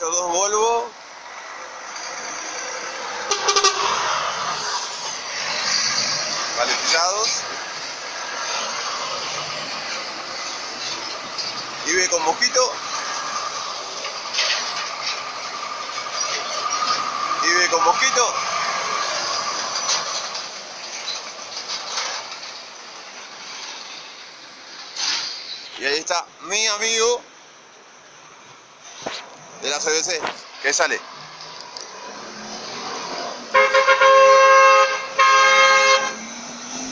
Dos Volvo. Paletizados. Y ve con mosquito. Y ve con mosquito. Y ahí está mi amigo de la CBC, que sale.